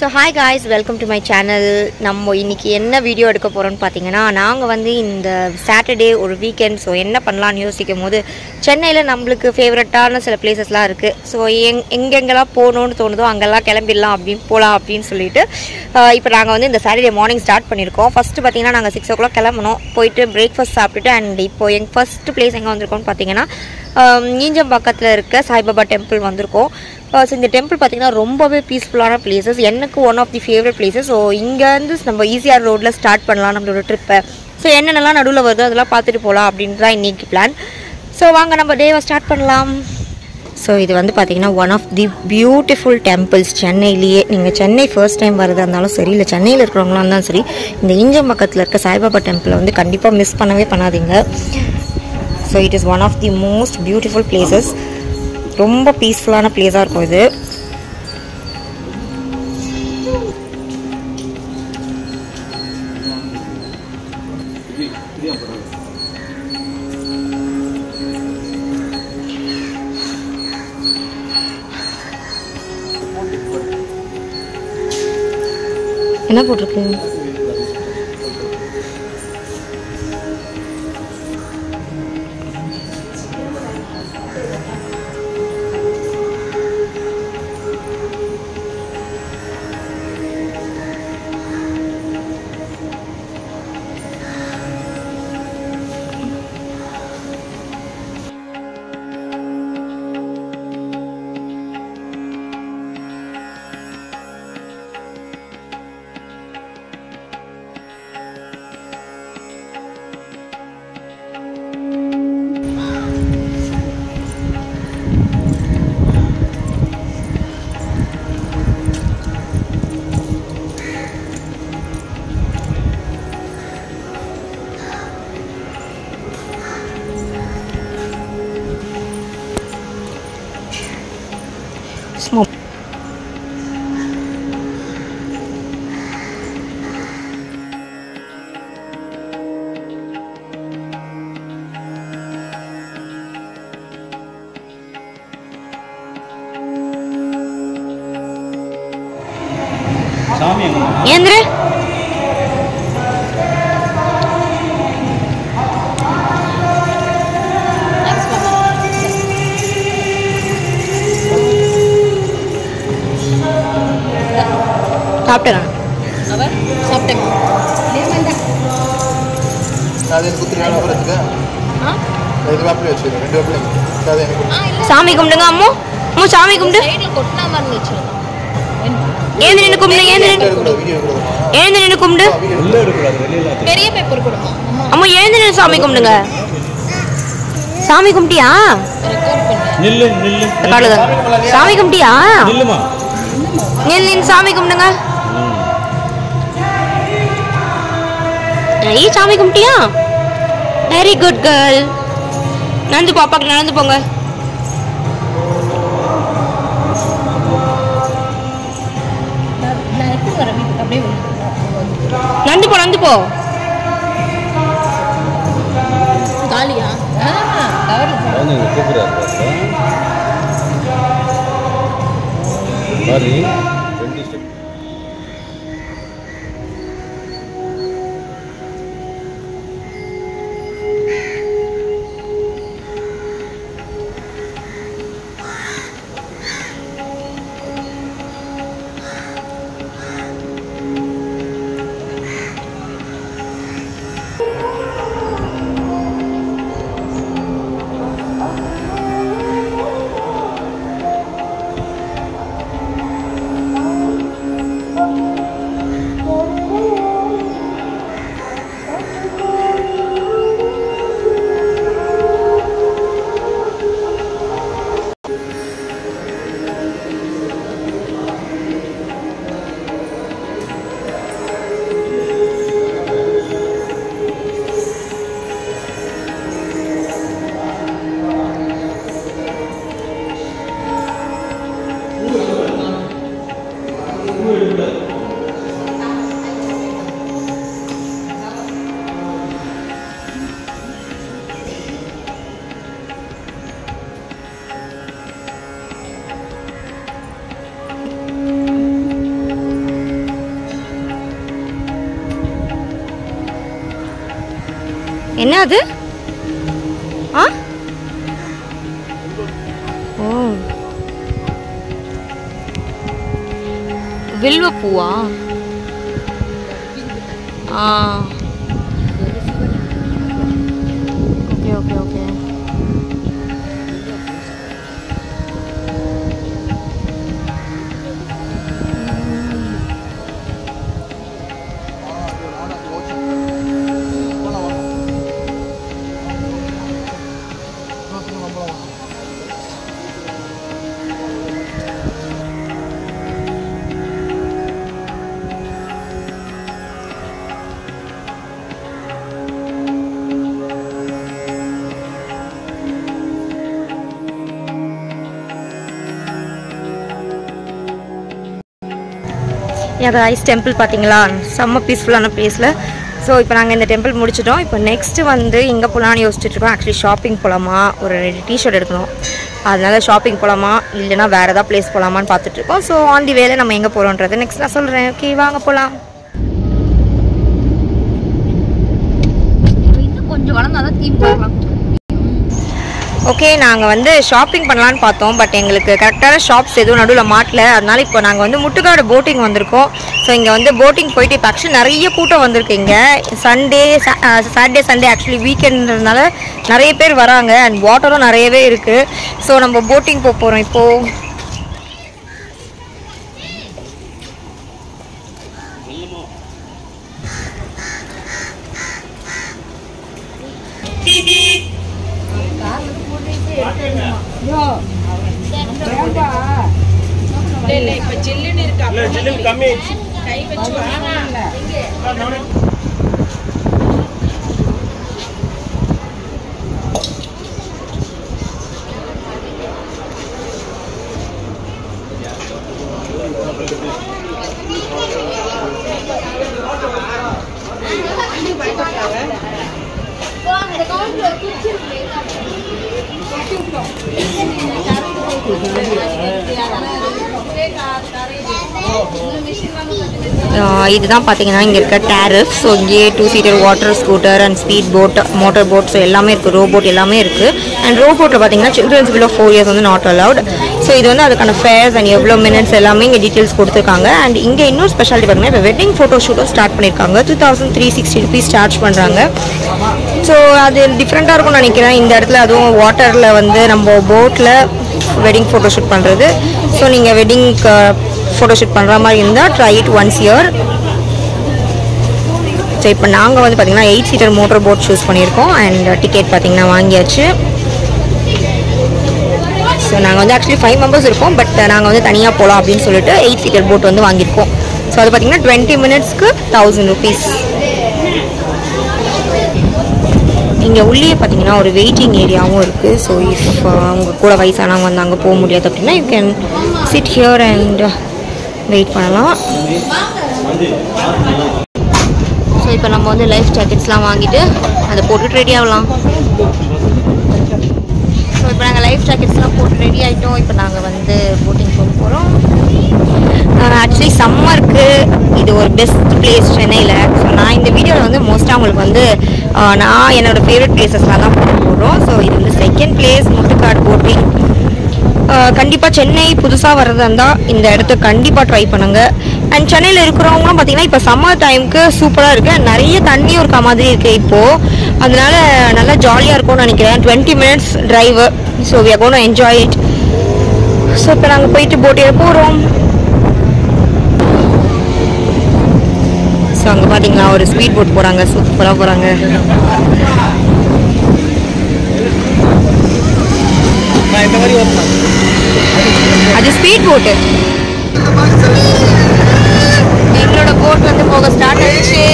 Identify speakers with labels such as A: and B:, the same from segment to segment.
A: So hi guys welcome to my channel நம்ம இன்றைக்கி என்ன வீடியோ எடுக்க போகிறோம்னு பார்த்தீங்கன்னா நாங்கள் வந்து இந்த சாட்டர்டே ஒரு வீக்கெண்ட் ஸோ என்ன பண்ணலான்னு யோசிக்கும் போது சென்னையில் நம்மளுக்கு ஃபேவரட்டான சில பிளேசஸ்லாம் இருக்குது ஸோ எங் எங்கெங்கெல்லாம் போகணுன்னு தோணுதோ அங்கெல்லாம் கிளம்பிடலாம் அப்படின்னு போகலாம் அப்படின்னு சொல்லிட்டு இப்போ நாங்கள் வந்து இந்த சாட்டர்டே மார்னிங் ஸ்டார்ட் பண்ணியிருக்கோம் ஃபஸ்ட்டு பார்த்தீங்கன்னா நாங்கள் சிக்ஸ் ஓ கிளாக் கிளம்பணும். போயிட்டு பிரேக்ஃபாஸ்ட் சாப்பிட்டுட்டு அண்ட் இப்போ எங்கள் ஃபஸ்ட்டு பிளேஸ் எங்கே வந்திருக்கோம்னு பார்த்தீங்கன்னா ஈஞ்சம் பக்கத்தில் இருக்க சாய்பாபா டெம்பிள் வந்திருக்கோம். Uh, ஸோ இந்த டெம்பிள் பார்த்தீங்கன்னா ரொம்பவே பீஸ்ஃபுல்லான பிளேசஸ் எனக்கு one of the favourite places so இங்கேருந்து நம்ம ஈஸியாக ரோட்டில் ஸ்டார்ட் பண்ணலாம் நம்மளோட ட்ரிப்பை ஸோ என்னென்னலாம் நடுவில் வருதோ அதெல்லாம் பார்த்துட்டு போகலாம் அப்படின்றது தான் இன்றைக்கி பிளான் ஸோ வாங்க நம்ம டேவை ஸ்டார்ட் பண்ணலாம். ஸோ இது வந்து பார்த்தீங்கன்னா one of the beautiful temples சென்னையிலேயே. நீங்கள் சென்னை ஃபர்ஸ்ட் டைம் வரதா இருந்தாலும் சரி இல்லை சென்னையில் இருக்கிறவங்களாம் இருந்தாலும் சரி இந்த இஞ்சம் பக்கத்தில் இருக்க சாய்பாபா டெம்பிளை வந்து கண்டிப்பாக மிஸ் பண்ணவே பண்ணாதீங்க. So it is one of the most beautiful places ரொம்ப பீஸ்ஃபுல்லான பிளேஸாக இருக்கும் இது. என்ன போட்டிருக்கு
B: ரெண்டு வேப்பிலே அது எனக்கு
A: சாமி கும்பிடுங்க அம்மு. அம்மு சாமி கும்பிடு. ஏந்து நின்று கும்பிடு ஏந்து நின்று
B: எடுக்கூடாது வீடியோ எடுக்கூடாது
A: ஏந்து நின்று கும்பிடு
C: பெரிய பேப்பர் கொடுமா
A: அம்மா ஏந்து நின்று சாமி கும்பிடுங்க. சாமி கும்பிட்டியா?
D: நில்லு நில்லு.
A: காடுங்க சாமி கும்பிட்டியா?
D: நில்லுமா?
A: நின்று சாமி கும்பிடுங்க. ஐய் சாமி கும்பிட்டியா? வெரி குட் கேர்ள் நடந்து பாப்பாக்கு நடந்து போங்க.
C: அப்படியே
A: நடந்து போ நடந்து போ.
C: காலியா? கவர்ல
A: என்ன அது? ஆ? ஓ. வில்வ பூவா ஆ. அது ஐஸ் டெம்பிள் பார்த்தீங்களா செம்ம பீஸ்ஃபுல்லான ப்ளேஸில் ஸோ இப்போ நாங்கள் இந்த டெம்பிள் முடிச்சிட்டோம். இப்போ நெக்ஸ்ட்டு வந்து எங்கே போகலான்னு யோசிச்சுட்ருக்கோம் ஆக்சுவலி ஷாப்பிங் போகலாமா ஒரு ரெண்டு டிஷர்ட் எடுக்கணும். அதனால் ஷாப்பிங் போகலாமா இல்லைனா வேறு எதாவது பிளேஸ் போகலாமான்னு பார்த்துட்ருக்கோம் ஸோ ஆன் தி வேலை நம்ம எங்கே போகிறோன்றது நெக்ஸ்ட் நான் சொல்கிறேன் ஓகே வாங்க போகலாம்
C: இன்னும் கொஞ்சம் வளர்ந்தா தான் தீம் பார்க்கலாம்.
A: ஓகே நாங்கள் வந்து ஷாப்பிங் பண்ணலான்னு பார்த்தோம் பட் எங்களுக்கு கரெக்டான ஷாப்ஸ் எதுவும் நடுவில் மாட்டல. அதனால இப்போ நாங்கள் வந்து முட்டுக்காடு போட்டிங் வந்திருக்கோம். ஸோ இங்கே வந்து போட்டிங் போயிட்டு இப்போ ஆக்சுவலி நிறைய கூட்டம் வந்திருக்கு இங்கே. சண்டே சாட்டர்டே சண்டே ஆக்சுவலி வீக்கெண்ட்னால நிறைய பேர் வராங்க அண்ட் வாட்டரும் நிறையவே இருக்குது ஸோ நம்ம போட்டிங் போக போகிறோம் இப்போது இல்ல
C: இல்ல இப்ப ஜில்லுன்னு இருக்கு இல்ல ஜில்லு கம்மி கை வச்சு வாங்க Con, con được chứ
A: இதுதான் பார்த்தீங்கன்னா இங்கே இருக்க டேரிஃப் ஸோ இங்கேயே two seater water scooter and speed boat motor boat so எல்லாமே இருக்குது ரோபோட் எல்லாமே இருக்குது அண்ட் ரோபோட்டில் பார்த்தீங்கன்னா சில்ட்ரன்ஸ் பிலோ ஃபோர் இயர்ஸ் வந்து நாட் அலவுட் ஸோ இது வந்து அதுக்கான ஃபேர்ஸ் அண்ட் எவ்வளோ மினிட்ஸ் எல்லாமே இங்கே டீட்டெயில்ஸ் கொடுத்துருக்காங்க. அண்ட் இங்கே இன்னொரு ஸ்பெஷாலிட்டி பார்த்தீங்கன்னா இப்போ வெட்டிங் ஃபோட்டோ ஷூட்டும் ஸ்டார்ட் பண்ணியிருக்காங்க two thousand three sixty rupees charge பண்ணுறாங்க ஸோ அது டிஃப்ரெண்ட்டாக இருக்கும்னு நினைக்கிறேன். இந்த இடத்துல அதுவும் வாட்டரில் வந்து நம்ம போட்டில் வெட்டிங் ஃபோட்டோ ஷூட் பண்ணுறது ஸோ நீங்கள் வெட்டிங்க்கு ஃபோட்டோ ஷூட் பண்ணுற மாதிரி இருந்தால் try it once year so இப்போ நாங்கள் வந்து பார்த்திங்கன்னா eight seater motor boat choose பண்ணியிருக்கோம் அண்ட் டிக்கெட் uh, பார்த்திங்கன்னா வாங்கியாச்சு. ஸோ நாங்கள் வந்து ஆக்சுவலி ஃபைவ் மெம்பர்ஸ் இருக்கோம். பட் uh, நாங்கள் வந்து தனியாக போகலாம் அப்படின்னு சொல்லிட்டு எயிட் சீட்டர் போட் வந்து வாங்கியிருக்கோம். ஸோ அது பார்த்திங்கன்னா டுவெண்ட்டி மினிட்ஸ்க்கு தௌசண்ட் ருபீஸ் இங்கே உள்ளே பார்த்தீங்கன்னா ஒரு வெயிட்டிங் ஏரியாவும் இருக்குது ஸோ இஃப் அவங்க கூட வயசானவங்க வந்து அங்கே போக முடியாது அப்படின்னா you can sit here and wait பண்ணலாம். ஸோ இப்போ நம்ம வந்து லைஃப் ஜாக்கெட்ஸ்லாம் வாங்கிட்டு அதை போட்டுட்டு ரெடி ஆகலாம். ஸோ இப்போ நாங்கள் லைஃப் ஜாக்கெட்ஸ்லாம் போட்டு ரெடி ஆகிட்டோம் இப்போ நாங்கள் வந்து போட்டிங் போக போகிறோம் ஆக்சுவலி சம்மருக்கு இது ஒரு பெஸ்ட் பிளேஸ் சென்னையில். ஸோ நான் இந்த வீடியோவில் வந்து மோஸ்ட்டாக உங்களுக்கு வந்து நான் என்னோடய ஃபேவரட் பிளேசஸ்லாம் தான் போட்டு போடுறோம் ஸோ இது வந்து செகண்ட் பிளேஸ் முட்டுக்காடு போட்டி. கண்டிப்பாக சென்னை புதுசாக வர்றதா இருந்தால் இந்த இடத்த கண்டிப்பாக ட்ரை பண்ணுங்கள் அண்ட் சென்னையில் இருக்கிறவங்களும் பார்த்தீங்கன்னா இப்போ சம்மர் டைமுக்கு சூப்பராக இருக்குது நிறைய தண்ணியும் இருக்க மாதிரி இருக்குது இப்போது அதனால நல்லா ஜாலியாக இருக்கும்னு நினைக்கிறேன். Twenty minutes drive so we are gonna enjoy it so இப்போ நாங்கள் போயிட்டு போட்டியில் போகிறோம் ஸோ அங்கே பார்த்தீங்களா ஒரு ஸ்பீட் போட் போகிறாங்க சூப்பராக போகிறாங்க அது ஸ்பீட் போட்டு எங்களோட போட் வந்து போக ஸ்டார்ட் ஆயிடுச்சு.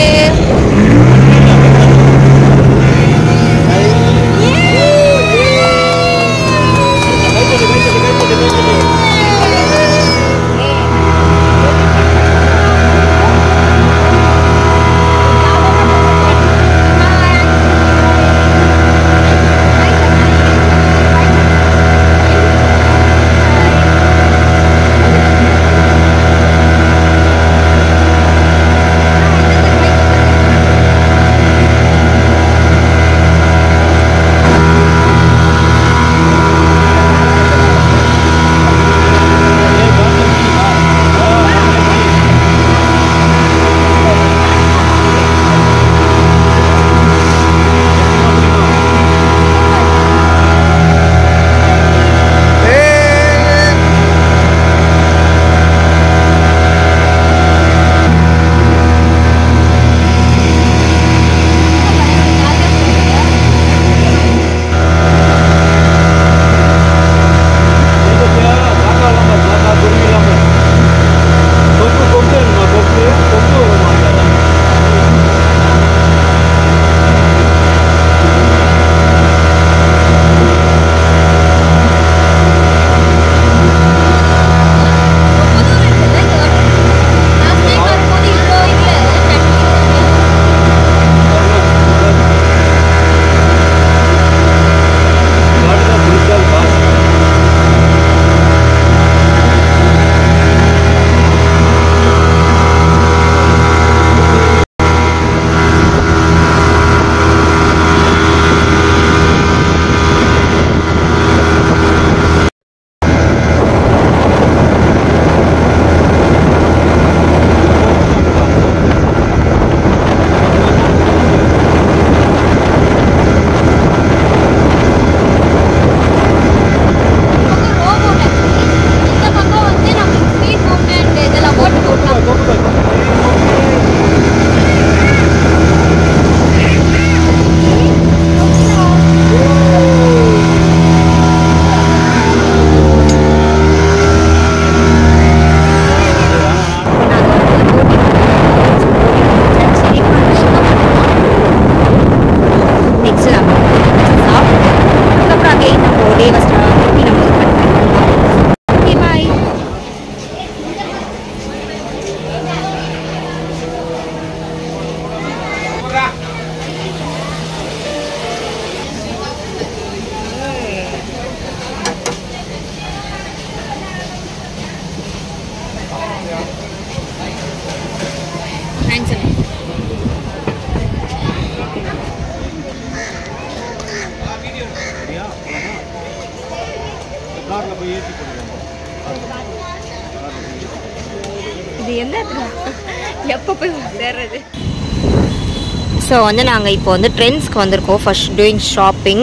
A: ஸோ வந்து நாங்கள் இப்போ வந்து ட்ரெண்ட்ஸ்க்கு வந்திருக்கோம். First doing shopping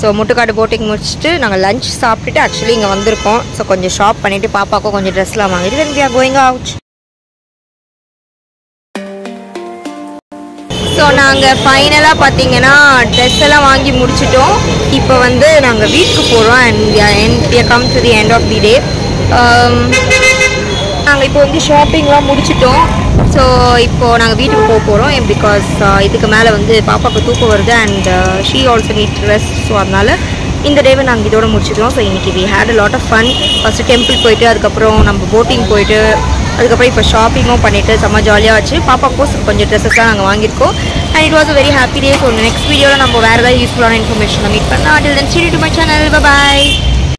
A: so Muttukadu boating முடிச்சுட்டு நாங்கள் லஞ்ச் சாப்பிட்டுட்டு ஆக்சுவலி இங்கே வந்திருக்கோம். ஸோ கொஞ்சம் ஷாப் பண்ணிவிட்டு பாப்பாக்கும் கொஞ்சம் ட்ரெஸ்லாம் வாங்கிட்டு then we are going out so நாங்கள் ஃபைனலாக பார்த்தீங்கன்னா ட்ரெஸ் எல்லாம் வாங்கி முடிச்சிட்டோம். இப்போ வந்து நாங்கள் வீட்டுக்கு போகிறோம் and come to the end of the day நாங்கள் இப்போ வந்து ஷாப்பிங்லாம் முடிச்சிட்டோம். ஸோ இப்போது நாங்கள் வீட்டுக்கு போக போகிறோம் பிகாஸ் uh, இதுக்கு மேலே வந்து பாப்பாவுக்கு தூக்கம் வருது. And she also need rest so அதனால் இந்த டேவை நாங்கள் இதோட முடிச்சுக்கிறோம் ஸோ இன்றைக்கி we had a lot of fun first temple போயிட்டு அதுக்கப்புறம் நம்ம போட்டிங் போயிட்டு அதுக்கப்புறம் இப்போ ஷாப்பிங்கும் பண்ணிவிட்டு செம்ம ஜாலியாக வச்சு பாப்பாக்கும் கொஞ்சம் ட்ரெஸ்ஸஸ்லாம் நாங்கள் வாங்கியிருக்கோம். And it was a very happy day so next வீடியோவில் நம்ம வேறு ஏதாவது யூஸ்ஃபுல்லான இன்ஃபர்மேஷன் மீட் பண்ணலாம். அதில் தென் சீடி டு மை சேனல் பாய்